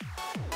Bye.